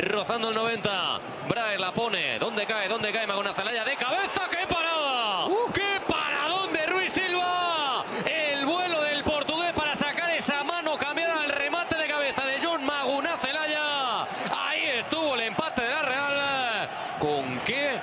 rozando el 90. Brae la pone. ¿Dónde cae? ¿Dónde cae? Magona Zelaya de cabeza. ¡Qué parada! Uh. ¡Qué paradón de Ruiz Silva! El vuelo del portugués para sacar esa mano cambiada al remate de cabeza de John Maguna Zelaya. Ahí estuvo el empate de la Real. ¿Con qué?